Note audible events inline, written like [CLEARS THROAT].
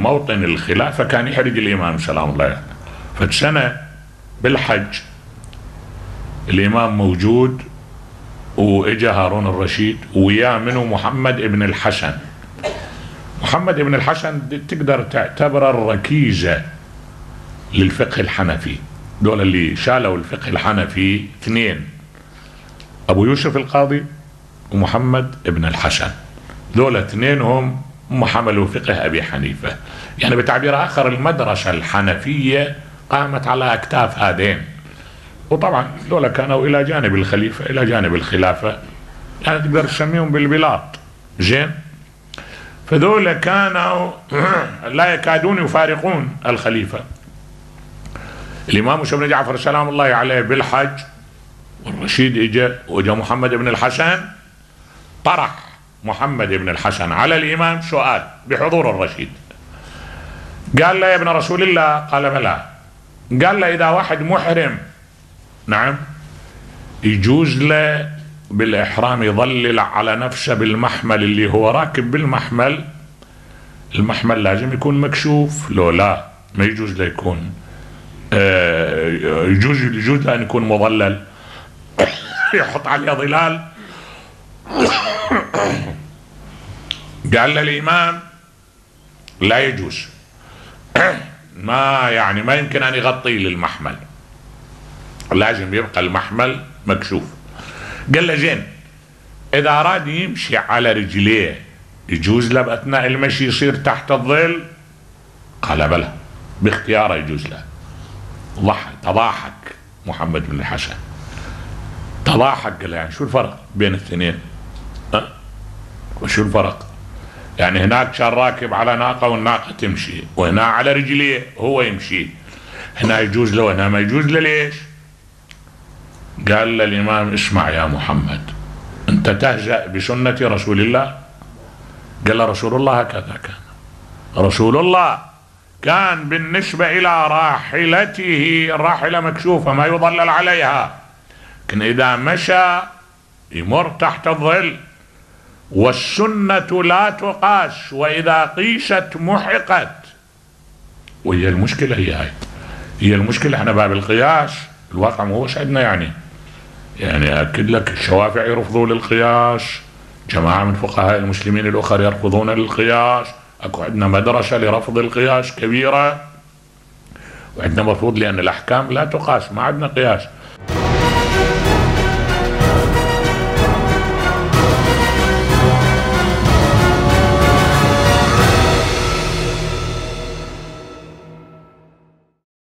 موطن الخلافة كان يحرج الإمام سلام الله عليه. فسنة بالحج الإمام موجود وإجا هارون الرشيد وياه منه محمد ابن الحسن. محمد ابن الحسن تقدر تعتبره الركيزة للفقه الحنفي. دول اللي شالوا الفقه الحنفي اثنين أبو يوسف القاضي ومحمد ابن الحسن. دول اثنين هم هم حملوا فقه أبي حنيفة. يعني بتعبير آخر المدرسة الحنفية قامت على أكتاف هذين. وطبعا دول كانوا إلى جانب الخليفة إلى جانب الخلافة. يعني تقدر تسميهم بالبلاط. زين؟ فذول كانوا [CLEARS THROAT] لا يكادون يفارقون الخليفة. الإمام بن جعفر سلام الله عليه بالحج والرشيد اجى وإجا محمد بن الحسن طرح. محمد بن الحسن على الإمام سؤال بحضور الرشيد. قال له يا ابن رسول الله؟ قال بلى قال له إذا واحد محرم نعم يجوز له بالإحرام يظلل على نفسه بالمحمل اللي هو راكب بالمحمل. المحمل لازم يكون مكشوف. لو لا ما يجوز له يكون آه، يجوز يجوز أن يكون مظلل. [COUGHS] يحط عليه ظلال. قال للإمام لا يجوز. [CLEARS THROAT] ما يعني ما يمكن أن يغطي للمحمل. لازم يبقى المحمل مكشوف. قال له زين إذا أراد يمشي على رجليه يجوز له بأثناء المشي يصير تحت الظل؟ قال بلى باختياره يجوز له. ضحك تضاحك محمد بن الحسن. تضاحك قال يعني شو الفرق بين الاثنين؟ أه؟ وشو الفرق؟ يعني هناك كان راكب على ناقة والناقة تمشي وهنا على رجليه هو يمشي. هنا يجوز له وهنا ما يجوز له ليش؟ قال للإمام اسمع يا محمد أنت تهزأ بسنة رسول الله؟ قال رسول الله هكذا كان. رسول الله كان بالنسبة إلى راحلته الراحلة مكشوفة ما يظلل عليها. لكن إذا مشى يمر تحت الظل. والسنة لا تقاس وإذا قيست محقت. وهي المشكلة هي هاي. هي المشكلة إحنا باب القياس الواقع ما هوش عندنا يعني. يعني أكد لك الشوافع يرفضون للقياس جماعة من فقهاء المسلمين الأخر يرفضون للقياس أكو عندنا مدرسة لرفض القياس كبيرة. وعندنا مفروض لأن الأحكام لا تقاس ما عندنا قياس